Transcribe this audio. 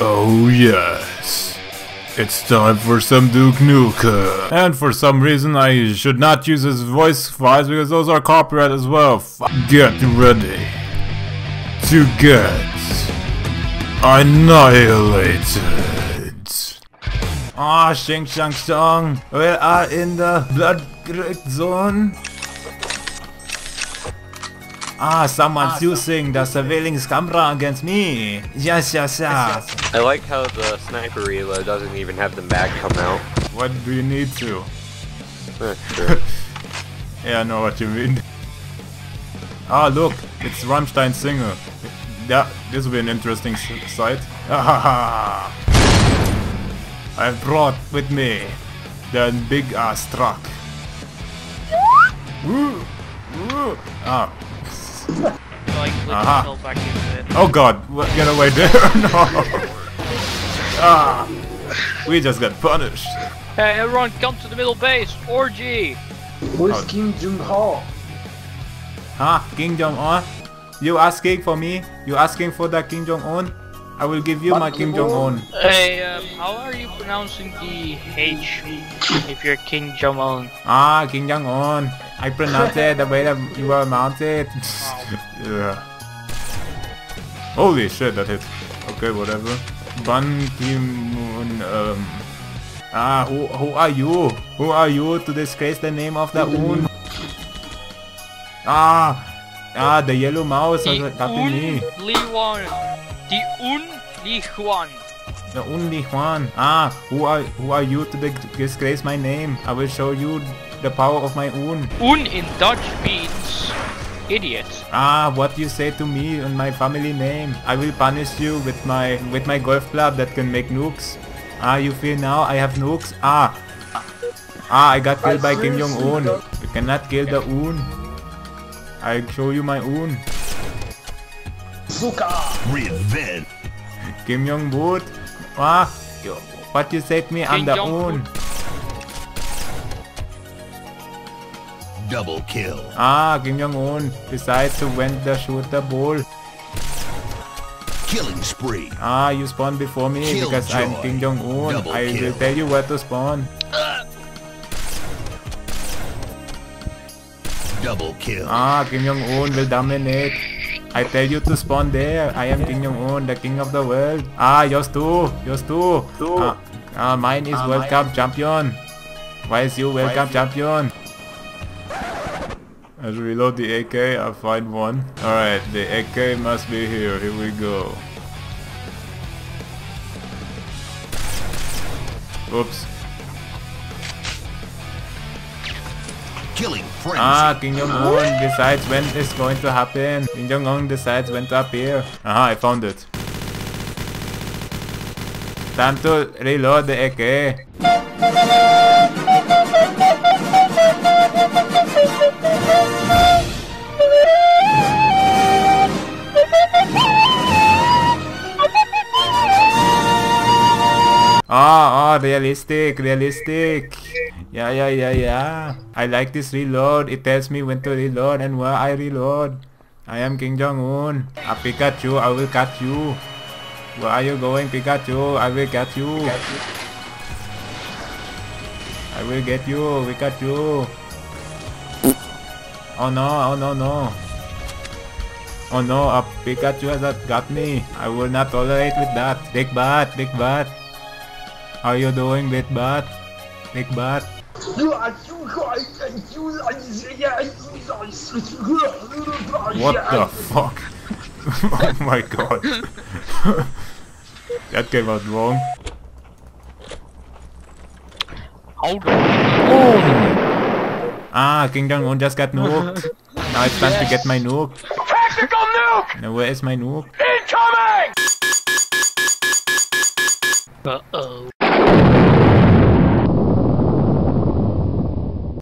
Oh yes. It's time for some Duke Nukem. And for some reason I should not use his voice files because those are copyright as well. F get ready to get annihilated. Ah, oh, Shing Shang we are in the blood zone. Ah, someone's ah, using the surveillance camera against me. Yes, yes, yes. I like how the sniper reload doesn't even have the mag come out. What do you need to? yeah, I know what you mean. Ah, look, it's Rammstein singer. Yeah, this will be an interesting sight. I've brought with me the big ass truck. ah, like, uh -huh. Oh god, get away there, no! ah, we just got punished. Hey everyone, come to the middle base, orgy! Where's oh. Kim Jong-ho? Huh? Kim Jong-un? You asking for me? You asking for that Kim Jong-un? I will give you but my Kim Jong-un. Hey, um, how are you pronouncing the H if you're Kim Jong-un? Ah, Kim Jong-un. I pronounce it the way that you were mounted. yeah. Holy shit, that hit. Okay, whatever. Ban Ki-moon, um... Ah, who, who are you? Who are you to disgrace the name of the Un? Ah! Ah, the yellow mouse has gotten me. Li Wan. The Un Li Huan. The Un Li Huan. Ah, who are who are you to disgrace my name? I will show you the power of my Un. Un in Dutch means idiot. Ah, what you say to me and my family name. I will punish you with my with my golf club that can make nukes. Ah, you feel now I have nukes? Ah. Ah, I got killed by Kim Jong-un. You cannot kill the Un. I show you my Un. Suka! Revenge! Kim Jong-un. Ah, what you say to me? I'm the Un. Double kill. Ah, Kim Jong-un decides to win the shooter ball. Killing spree. Ah, you spawn before me Kill because joy. I'm Kim Jong-un. I kill. will tell you where to spawn. Uh. Double kill. Ah, Kim Jong-un will dominate. I tell you to spawn there. I am Kim Jong-un, the king of the world. Ah, yours too. Yours too. Two. Ah, ah, mine is ah, World mine. Cup champion. Why is you World Cup champion? As we reload the AK, I find one. Alright, the AK must be here. Here we go. Oops. Killing frenzy. Ah, Kim Jong-un decides when it's going to happen. Kim Jong-un decides when to appear. Aha, I found it. Time to reload the AK. Ah, ah, realistic, realistic. Yeah, yeah, yeah, yeah. I like this reload. It tells me when to reload and where I reload. I am Kim Jong-un. A Pikachu, I will catch you. Where are you going, Pikachu? I will catch you. I will get you, Pikachu. Oh no, oh no, no. Oh no, a Pikachu has got me. I will not tolerate with that. Big bat, big bat. How you doing, Big Bat? Big Bat? What the fuck? oh my god. that came out wrong. Hold on. Ah, King Jong-un just got nuked. Now it's time to get my nuke. Tactical nuke! Now where is my nuke? Incoming! Uh-oh.